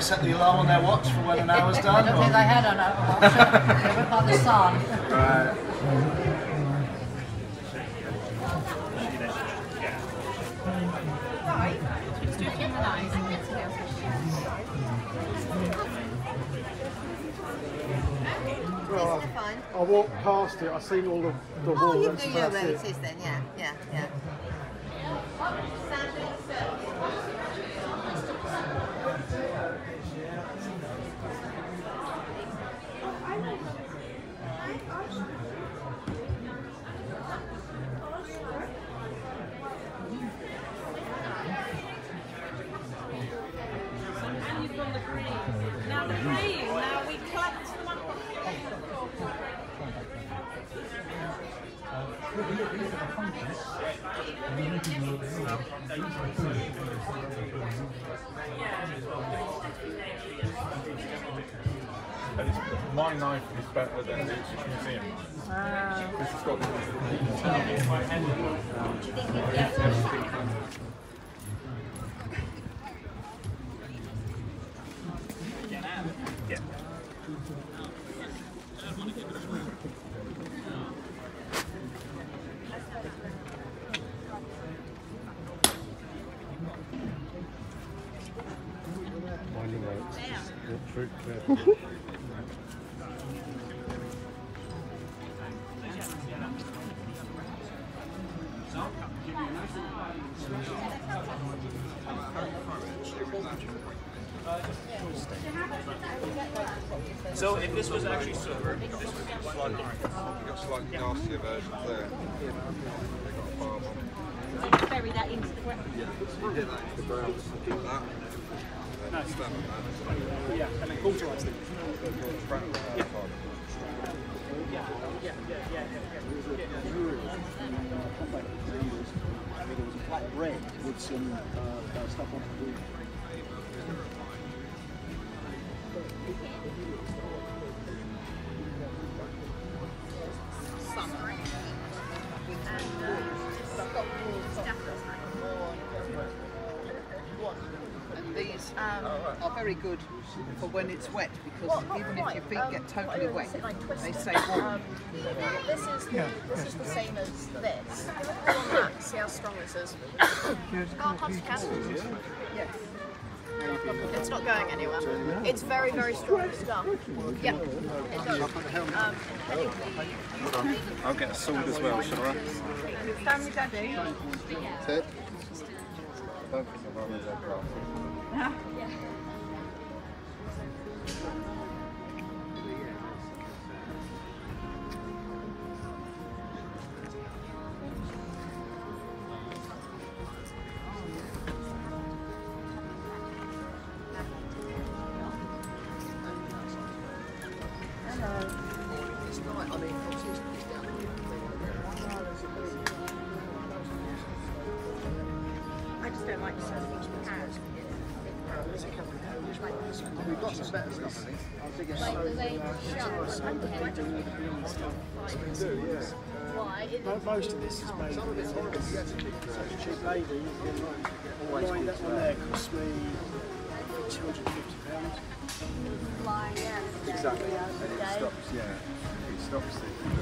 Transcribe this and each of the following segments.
they set the alarm on their watch for when an hour's done? I don't think or- they had an watch. They went by the sun. Right. Well, Fine. I, I walked past it, I seen all the, the Oh, wall, you that's knew where it. it is then, yeah, yeah, yeah. Uh, Now the green, now we collect the one. And it's, my knife is better than the Ipswich Museum. This has got Yeah. Nastier versions there. They got a barb on. Bury that into the ground. So you hit that into the ground like that. And then stab it man. yeah, and then cauterize it. Yeah. Black bread with some uh, stuff on the very good for when it's wet because even if your feet get totally wet, they stay warm. This is this is the same as this. Pull on that, see how strong this is. Oh, pass. Yes. It's not going anywhere. It's very, very strong stuff. Yeah, it does. Um, I'll get a sword as well, shall I? Family daddy. Ted? I don't think I've Why? Most of this is made to. such a cheap can Always that one there cost me two hundred and fifty pounds. Flying in. Exactly. Yeah, And it stops, yeah. It stops the.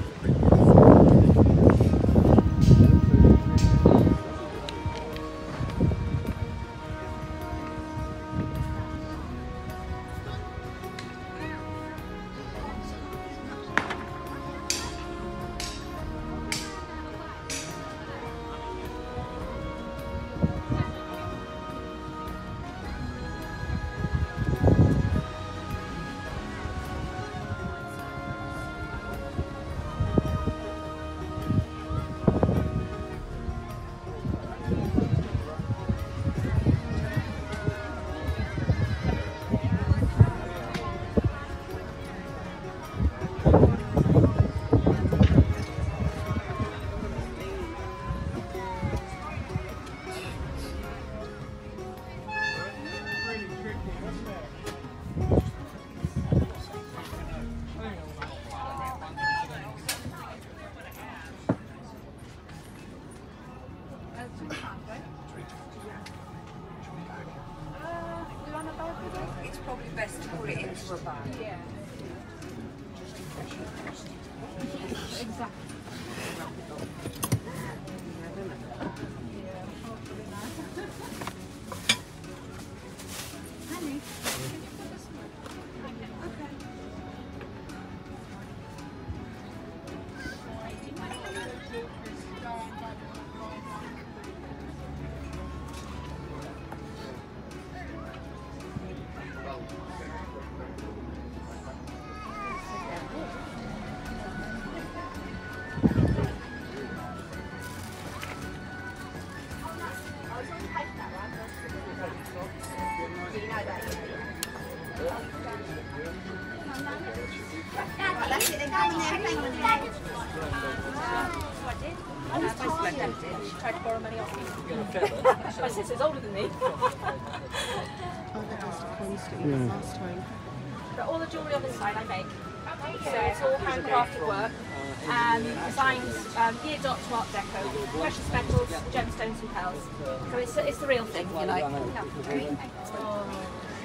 Um, gear dot to Art Deco, precious metals, gemstones and pearls. So it's, it's the real thing, if you like. Yeah. Oh,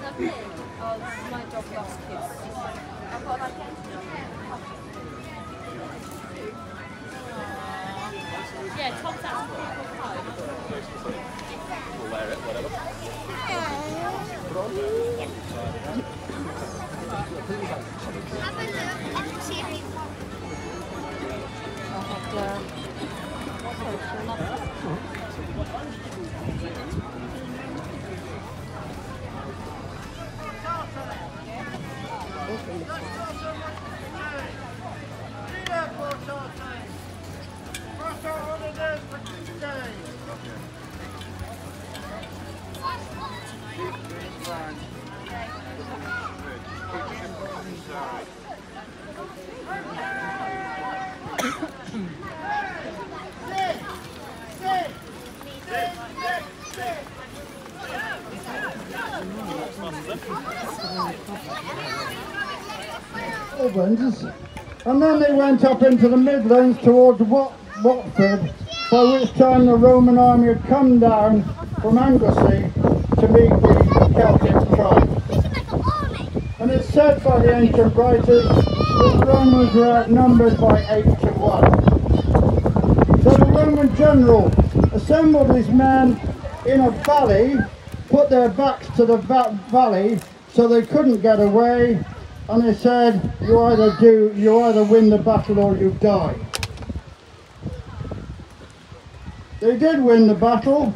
lovely. Oh, this is my dog lost kids. I've got like Albans, and then they went up into the Midlands towards Wat- Watford, by which time the Roman army had come down from Anglesey to meet the Celtic tribes. And it's said by the ancient writers that the Romans were outnumbered by eight to one. So the Roman general assembled his men in a valley, put their backs to the va- valley so they couldn't get away, and they said, you either do, you either win the battle or you die. They did win the battle,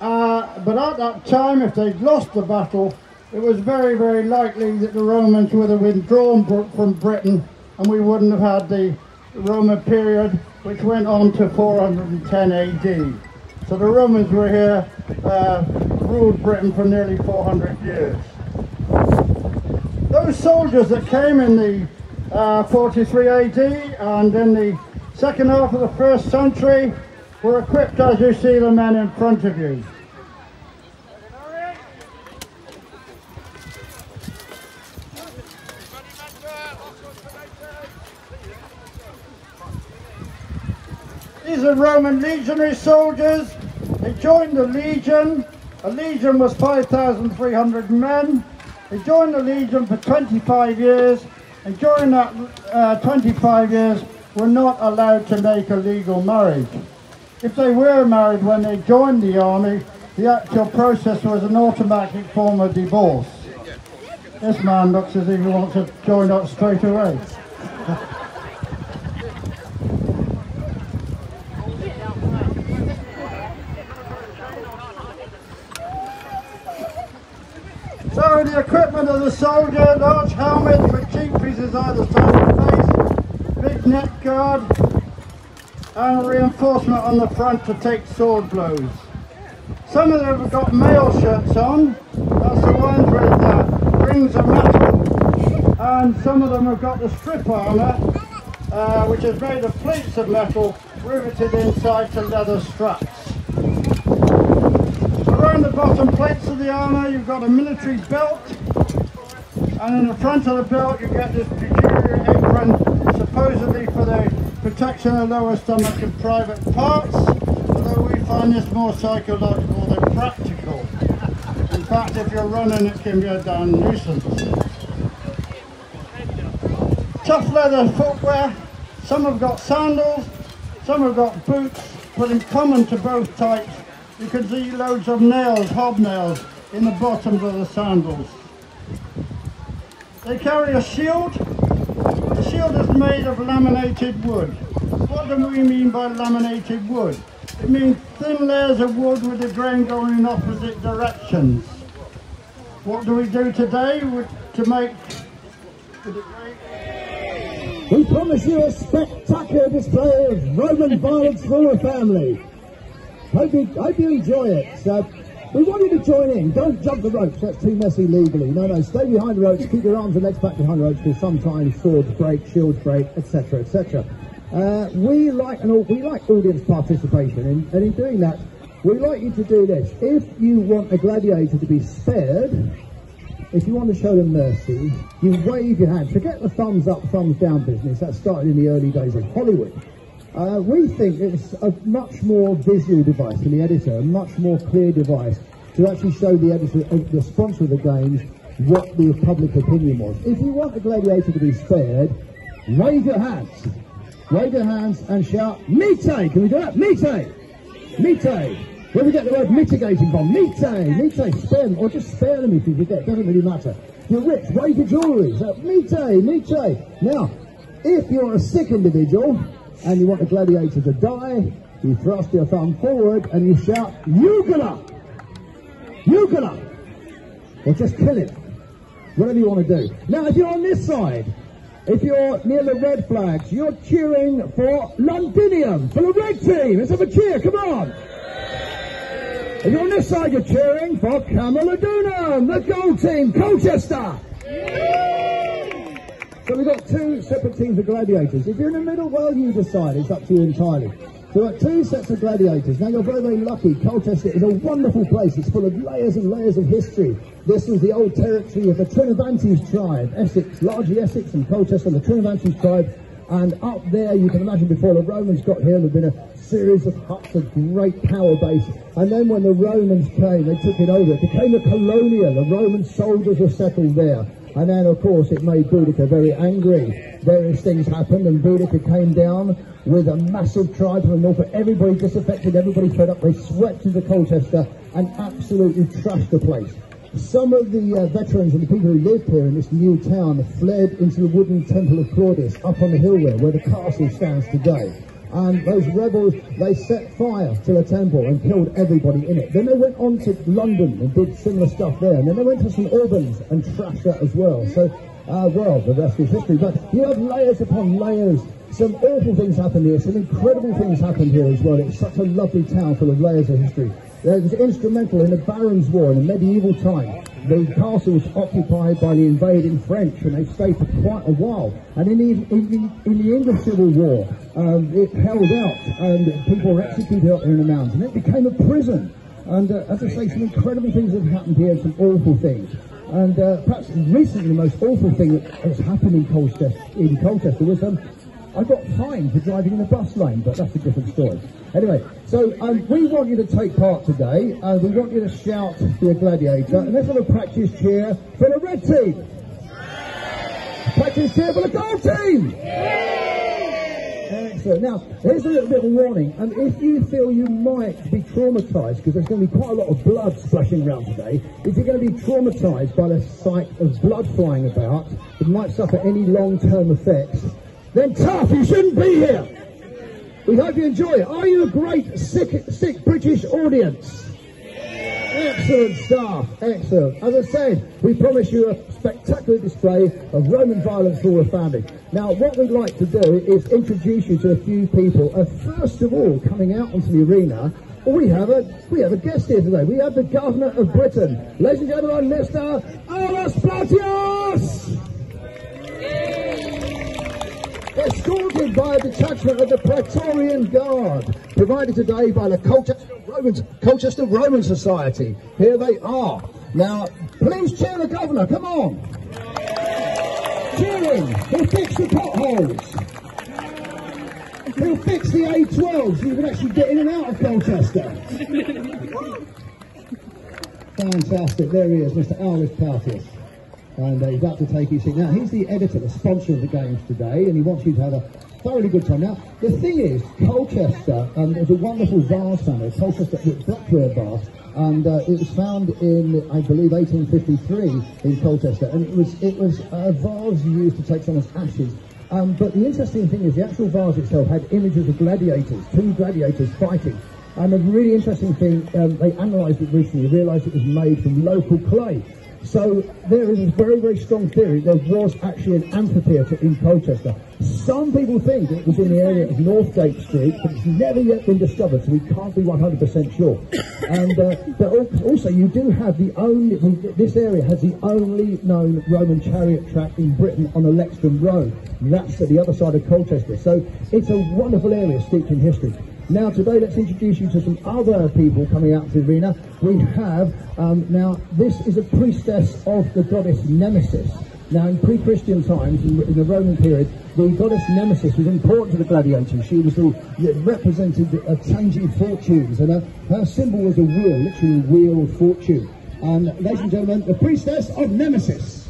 uh, but at that time, if they'd lost the battle, it was very, very likely that the Romans would have withdrawn from Britain and we wouldn't have had the Roman period, which went on to 410 AD. So the Romans were here, uh, ruled Britain for nearly 400 years. Those soldiers that came in the uh, 43 AD and in the second half of the first century were equipped as you see the men in front of you. These are Roman legionary soldiers. They joined the legion. A legion was 5,300 men. They joined the legion for 25 years, and during that uh, 25 years were not allowed to make a legal marriage. If they were married when they joined the army, the actual process was an automatic form of divorce. This man looks as if he wants to join up straight away. So the equipment of the soldier, large helmet with cheek pieces either side of the face, big neck guard, and reinforcement on the front to take sword blows. Some of them have got mail shirts on, that's the ones with uh, rings of metal, and some of them have got the strip armour, uh, which is made of plates of metal riveted inside to leather straps. Around the bottom plates of the armour you've got a military belt and in the front of the belt you get this peculiar apron supposedly for the protection of lower stomach and private parts although we find this more psychological than practical. In fact, if you're running, it can be a damn nuisance. Tough leather footwear. Some have got sandals, some have got boots, but in common to both types, you can see loads of nails, hobnails, in the bottoms of the sandals. They carry a shield. The shield is made of laminated wood. What do we mean by laminated wood? It means thin layers of wood with the grain going in opposite directions. What do we do today to make we promise you a spectacular display of Roman violence for a family. Hope you, hope you enjoy it. So we want you to join in. Don't jump the ropes. That's too messy legally. No, no. Stay behind the ropes. Keep your arms and legs back behind the ropes because sometimes swords break, shields break, etc., etc. Uh, we like an we like audience participation, and, and in doing that, we like you to do this. If you want a gladiator to be spared, if you want to show them mercy, you wave your hand. Forget the thumbs up, thumbs down business. That started in the early days of Hollywood. Uh, we think it's a much more visual device for the editor, a much more clear device to actually show the editor, uh, the sponsor of the games, what the public opinion was. If you want the gladiator to be spared, wave your hands. Wave your hands and shout, Mitte! Can we do that? Mitte! Mitte! Where we get the word mitigating from? Mitte, mitte, spare them, or just spare them if you forget, doesn't really matter. You're rich, wave your jewellery. So, mitte, mitte. Now, if you're a sick individual and you want the gladiator to die, you thrust your thumb forward and you shout, Jugula! Jugula! Or just kill it. Whatever you want to do. Now, if you're on this side, if you're near the red flags, you're cheering for Londinium, for the red team. Let's have a cheer, come on. And on this side, you're cheering for Camulodunum, the gold team, Colchester. So we've got two separate teams of gladiators. If you're in the middle, well, you decide. It's up to you entirely. So we've got two sets of gladiators. Now you're very, very lucky. Colchester is a wonderful place. It's full of layers and layers of history. This was the old territory of the Trinovantes tribe, Essex, largely Essex and Colchester, the Trinovantes tribe. And up there, you can imagine before the Romans got here, there'd been a series of huts, a great power base. And then when the Romans came, they took it over. It became a colonia. The Roman soldiers were settled there. And then, of course, it made Boudicca very angry. Various things happened, and Boudicca came down with a massive tribe from the north. Everybody disaffected, everybody fed up. They swept into Colchester and absolutely trashed the place. Some of the uh, veterans and the people who lived here in this new town fled into the wooden temple of Claudius up on the hill there, where the castle stands today and those rebels, they set fire to the temple and killed everybody in it. Then they went on to London and did similar stuff there, and then they went to St Albans and trashed that as well. So, uh, well, the rest is history. But you have layers upon layers. Some awful things happened here, some incredible things happened here as well. It's such a lovely town full of layers of history. It was instrumental in the Barons' War in the medieval time. The castle was occupied by the invading French, and they stayed for quite a while. And in the, in the, in the English Civil War, um, it held out, and people were executed out there in the mountains, and it became a prison. And uh, as I say, some incredible things have happened here, some awful things. And uh, perhaps recently, the most awful thing that has happened in Colchester, in Colchester was um, I got fined for driving in a bus lane, but that's a different story. Anyway, so um, we want you to take part today. Uh, we want you to shout for a gladiator. And let's have a practice cheer for the red team. Practice cheer for the gold team. Excellent. Now, here's a little bit of a warning. And um, if you feel you might be traumatised, because there's going to be quite a lot of blood splashing around today, if you're going to be traumatised by the sight of blood flying about, it might suffer any long-term effects, then tough, you shouldn't be here. We hope you enjoy it. Are you a great sick, sick British audience? Excellent stuff. Excellent. As I said, we promise you a spectacular display of Roman violence for the family. Now, what we'd like to do is introduce you to a few people. Uh, first of all, coming out onto the arena, we have a we have a guest here today. We have the Governor of Britain, ladies and gentlemen, Mr. Aulus Plautius escorted by a detachment of the Praetorian Guard, provided today by the Colchester Roman, Colchester Roman Society. Here they are. Now, please cheer the governor, come on. Cheering, he'll fix the potholes. He'll fix the A12 so you can actually get in and out of Colchester. Fantastic. There he is, Mr. Aulus Plautius. And uh, he's about to take his seat. Now, he's the editor, the sponsor of the games today, and he wants you to have a thoroughly good time. Now, the thing is, Colchester, um, there's a wonderful vase family, Colchester Blackbird vase, and uh, it was found in, I believe, 1853 in Colchester, and it was it was a vase used to take someone's ashes. Um, but the interesting thing is, the actual vase itself had images of gladiators, two gladiators fighting. And a really interesting thing, um, they analysed it recently, realised it was made from local clay. So there is a very, very strong theory there was actually an amphitheatre in Colchester. Some people think it was in the area of Northgate Street, but it's never yet been discovered, so we can't be 100% sure. And uh, but also, you do have the only, this area has the only known Roman chariot track in Britain on Alexstrom Road. That's at the other side of Colchester. So it's a wonderful area steeped in history. Now today let's introduce you to some other people coming out to the arena. We have, um, now this is a priestess of the goddess Nemesis. Now in pre-Christian times, in, the Roman period, the goddess Nemesis was important to the gladiators. She was the, represented a changing fortunes and her symbol was a wheel, literally wheel of fortune. And ladies and gentlemen, the priestess of Nemesis.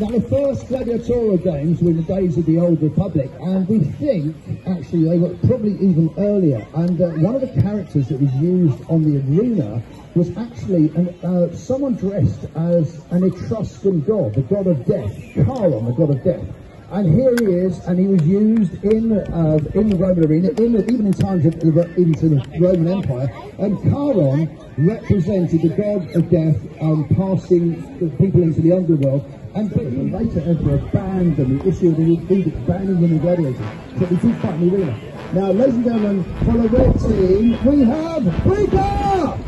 Now, the first gladiatorial games were in the days of the Old Republic, and we think, actually, they were probably even earlier. And uh, one of the characters that was used on the arena was actually an, uh, someone dressed as an Etruscan god, the god of death, Charon, the god of death. And here he is, and he was used in uh, in the Roman arena, in the, even in times of the, into the Roman Empire. And Charon represented the god of death, um, passing people into the underworld and the later emperor banned them, he issued an edict banning women gladiators. So they do fight in the arena. Now, ladies and gentlemen, for the red team, we have Breaker!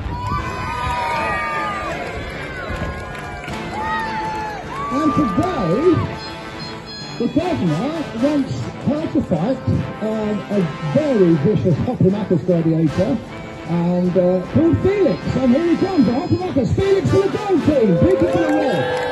And today, the governor wants her to fight um, a very vicious Hoplomachus gladiator and uh, called Felix. And here he comes, the Hoplomachus. Felix for the gold team, Breaker for the red.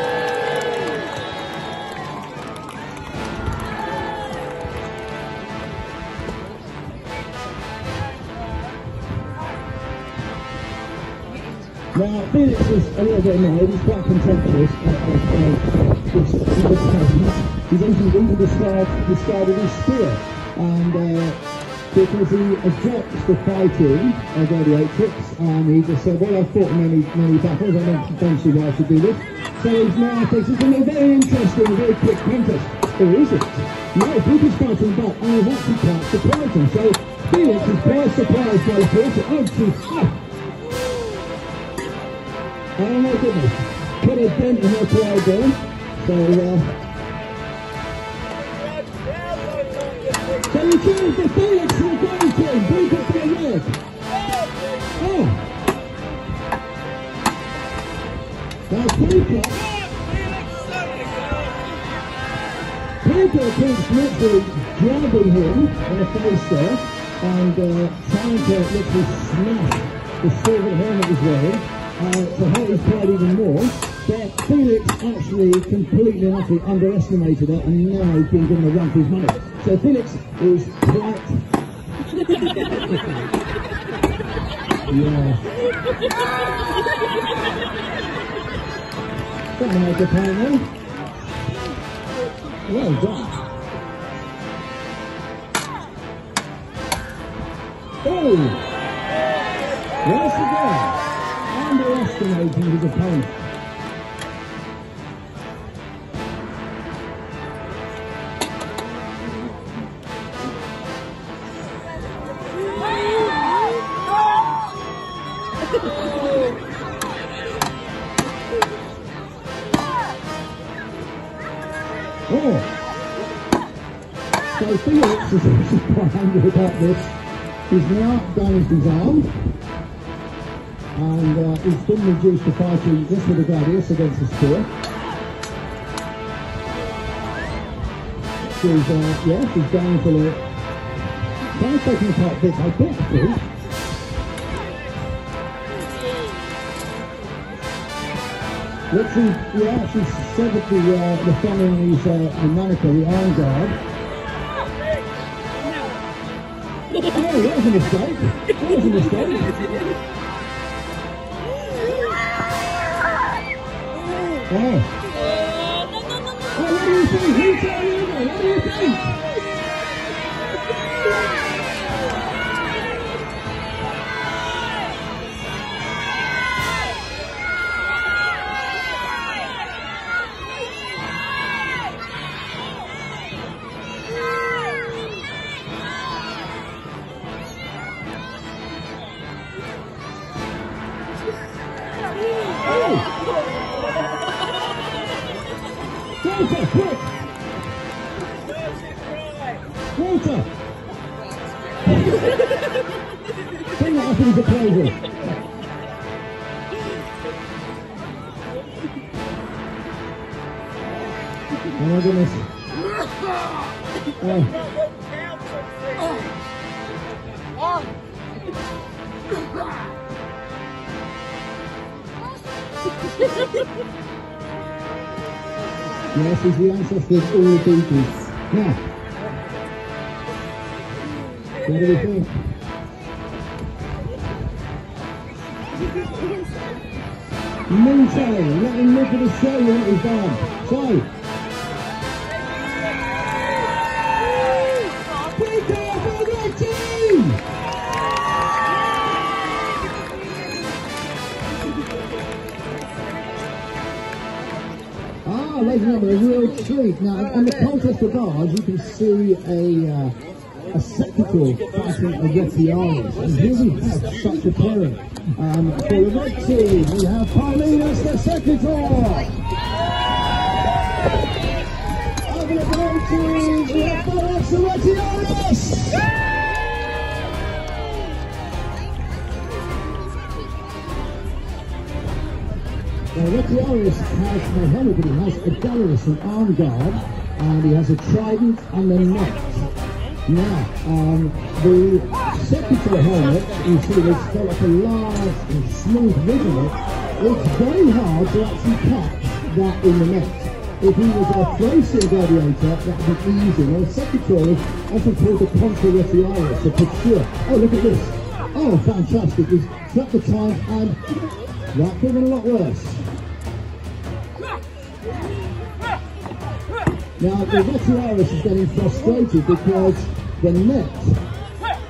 Now, Felix is a little bit annoyed, he's quite contemptuous uh, uh, this, He's even, even discarded, discarded his spear, and uh, because he objects to fighting a gladiatrix, and he just said, well, I've fought many, many battles, I don't, see why I should do this. So he's now thinks it's a very interesting, very quick contest. Or is it? No, British fighting back, and he's actually quite surprising. So Felix is quite surprised by the force. Oh, geez. Ah. Oh my goodness. Put a dent in her pride there. So, uh, so you choose the Felix from Golden Team. Break up the red. Oh. Now, Peter. Peter keeps literally grabbing him in the face there and uh, trying to literally smash the silver helmet he's wearing uh, to hurt his pride even more. But Felix actually completely and utterly underestimated it and now he's been given a run for his money. So Felix is quite... yeah. Got the microphone then. Well done. Oh! Once again underestimating his opponent. Oh. So Felix is angry about this. He's now damaged his arm uh, he's been reduced to fighting just with the gladius against the spear. She's, uh, yeah, she's going for the... Kind of taking apart bit by bit, I think. Literally, yeah, she's severed the, uh, the thumb in his uh, the manacle, the arm guard. Oh, there's a mistake. There's a mistake. Oh. Oh, what do you think? Who's that? What do you think? Oh my goodness. Yes, he's the ancestor of all the beetles. Now, what do we think? Minto, let him look at the show he's done. So, Now, on the of ours, you can see a uh, a secutor fighting a Retiarius. And have such a pairing. Um, for the red team, we have Paulinus the secutor. Over the blue team, we have Boris the. Now, Retiarius has no helmet, but he has a Galerus, an arm guard, and he has a trident and a net. Now, um, the secutor helmet, you see it's got like a large and smooth ridge it. It's very hard to actually catch that in the net. If he was a Thracian gladiator, that would be easy. Now, the secutor often called the Contra so for sure. Oh, look at this. Oh, fantastic. He's got the time and that could have been a lot worse. Now, the Retiarius is getting frustrated because the net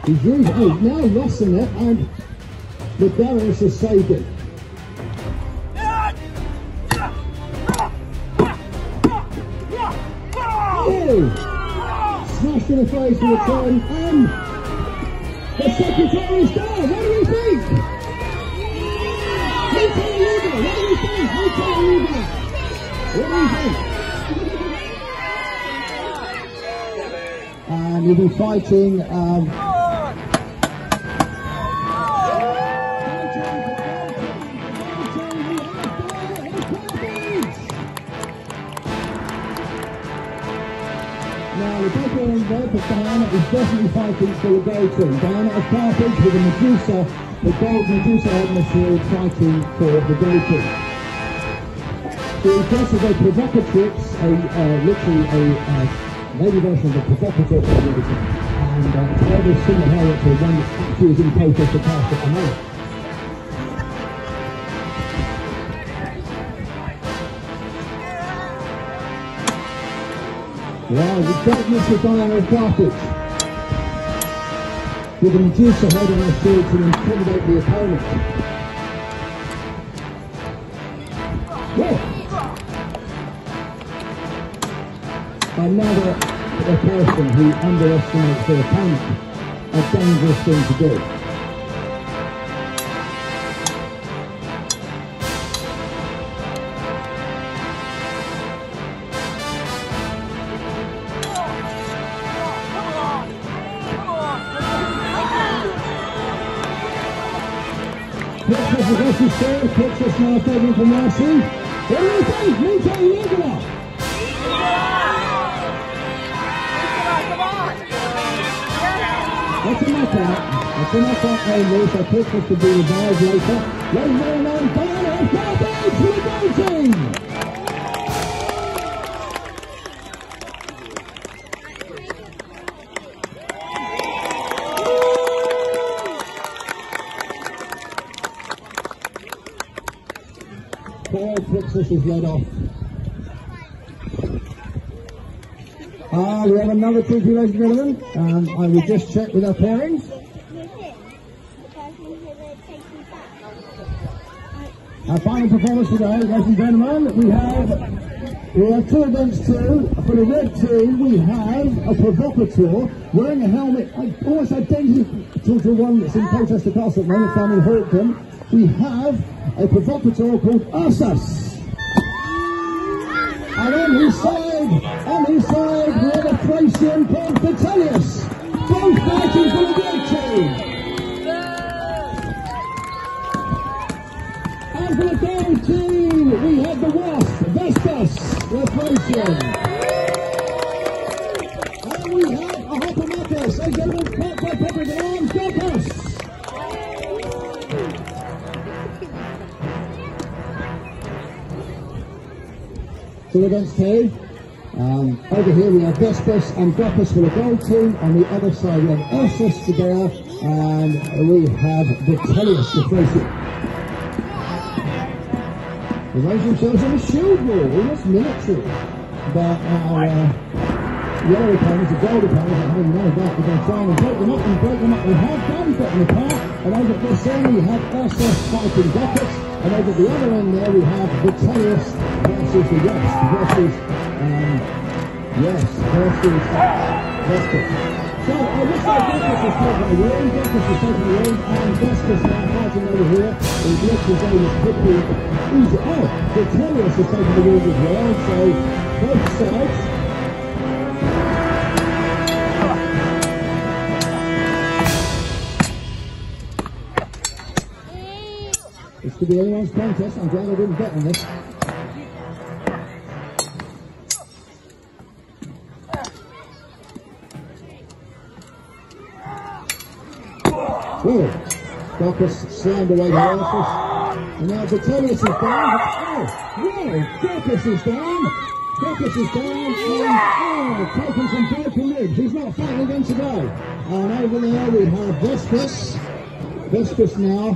is oh, now lost the net and the Darius has saved it. Smashed in the face with a turn and the secutor is down. What do you think? What do you think? What do you think? and you'll be fighting um, Now, big one there for Diana is definitely fighting for the gold team. Diana of Carthage with the Medusa, the gold Medusa head the shield fighting for the gold team. The dress is a provocatrix, a, uh, literally a uh, lady version of the provocateur community. And uh, it's very similar to one that actually is in protest to at the moment. Wow, the greatness of Diana of Carthage. With a Medusa head on our shield to intimidate the opponent. Another a person who underestimates their opponent. A dangerous thing to do. Pictures of Rusty Stone, pictures now taken from Mercy. Jay Luther picked up to be revived later. One man on fire and fair play to the goal team. Paul Brixus is led off. Ah, we have another trophy, ladies and gentlemen. Um, I will just check with our parents. Our final performance today, ladies and gentlemen, we have we have two against two. For the red team, we have a provocateur wearing a helmet almost identical to one that's in Colchester Castle at the moment, found in Hawthorne. We have a provocateur called Ursus. And on his side, on his side, we have a Thracian called Vitellius. Both fighting for the red team. Team, we have the Wasp, Vestas, Thracian. And we have a Hoplomachus, a gentleman caught by Patrick Arms, Gokas. Two against two. Um, over here we have Vespus and Goppus for the gold team. On the other side we have Ursus together and we have Vitellius the Thracian. They raise themselves in a shield wall, almost military. But our uh, yellow opponents, the gold opponents, are having none of that. We're going to try and break them up and break them up. We have done break them apart. And over at this end we have Ursus fighting Goppus. And over at the other end there we have Vitellius versus the West versus, um, yes, versus Vestus. So I looks like Vestus is taking the win, Vestus is taking the win, and Vestus now fighting over here. It looks as though he's quickly easy. Oh, Vitellius is taking the as well, so both sides. This could be anyone's contest. I'm glad I didn't bet on this. Whoa. Goppus slammed away the Ursus. And now Vitellius is down. Oh, whoa. Goppus is down. Goppus is down. And, oh, taking some broken ribs. He's not fighting again today. And over there we have Vestus. Vestus now.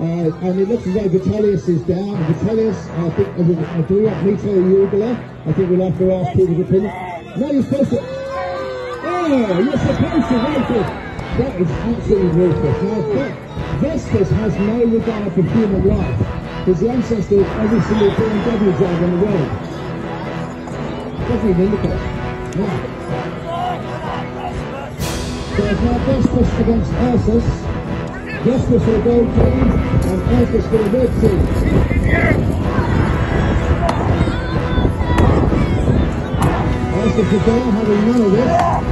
Uh, and it looks as though Vitellius is down. Vitellius, I think, uh, do we want me to Ugula? I think we'll have to ask people's opinion. No, you're supposed to. Oh, you're supposed to it. That is absolutely ruthless. Now, that Vestus has no regard for human life. He's the ancestor of every single BMW driver in the world. Doesn't even indicate. So it's now Vestus against Ursus. For the gold team and Ursus for the red team. Ursus is down, having none of this.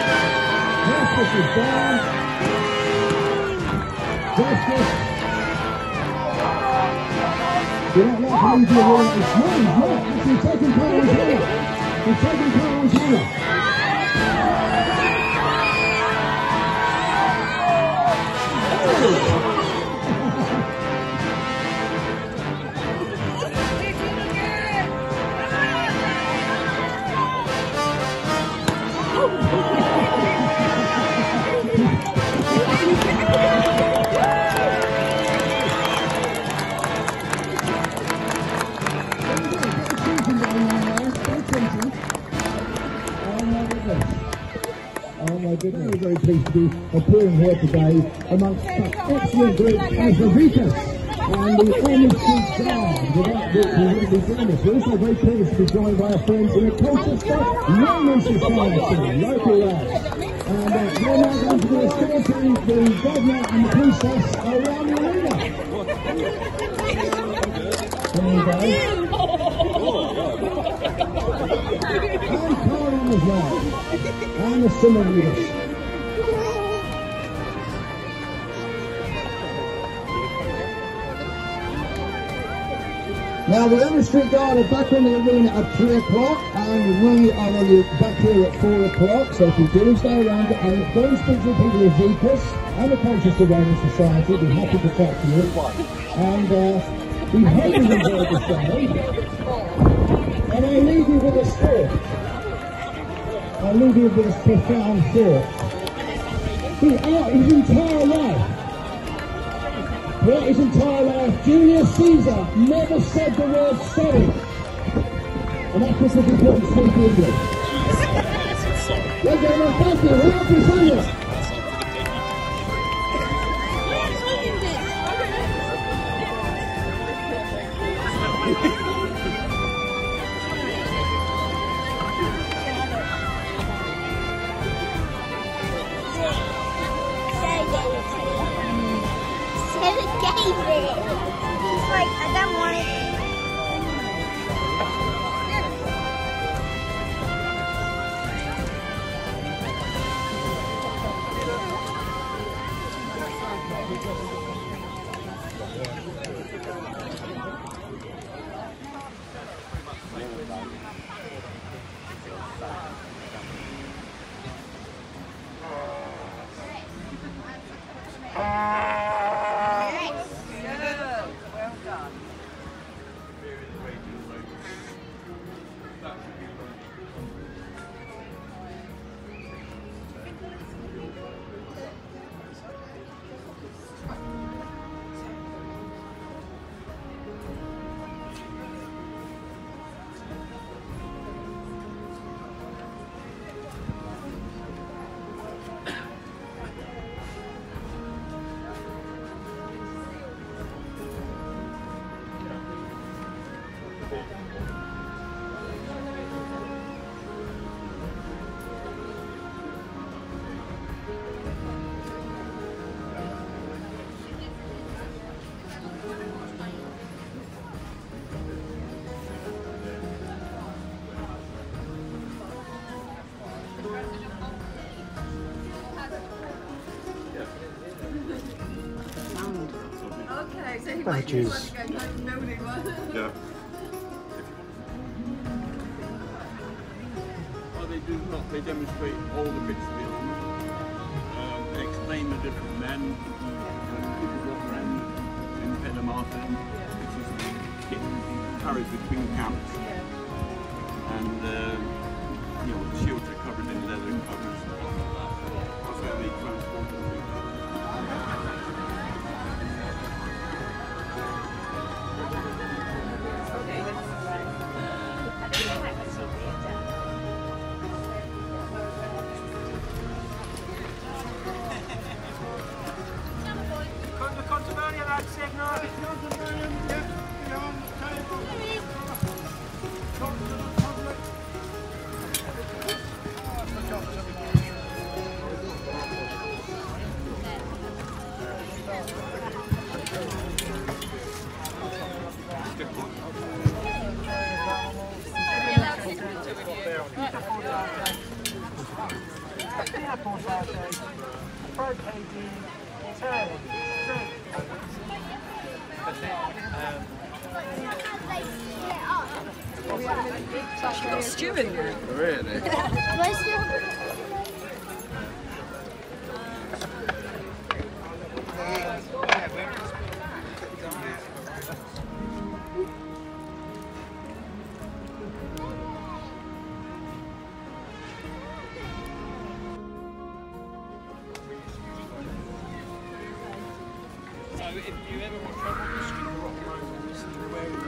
Justice. You're not laughing into the wall. It's not, he's not. He's taking Connor's here. He's taking Connor's here. Oh my Very, very pleased to be appearing here today amongst such excellent group as the Vitas and the Army Street Guard. Without which we wouldn't be doing this. We're also very pleased to be joined by our friends in the Colchester Roman Society, local lads. And uh, we're now going to be escorting the governor and the princess around the arena. There you go. And Colin as well. And the summer leaders. Now the Ermine Street Guard are back in the arena at 3 o'clock and we are on the back here at 4 o'clock so if you do stay around and speak the people of Zecus and the Conscious Awareness Society, we'll be happy to talk to you. And uh, we hope you've enjoyed the show. And I leave you with a thought. I leave you with this profound thought. Throughout his entire life, Throughout his entire life, Julius Caesar never said the word sorry. And that's because he couldn't speak English. Ladies and gentlemen, thank you. Happy Sunday. Sarah building one. Yeah. Well, they do not. They demonstrate all the bits of it. Um, they explain the different men who people walk around in Pedamartin, which is the kit carried between camps. And, um, you know, the shields if you ever want trouble, just keep the rock over and listen to where it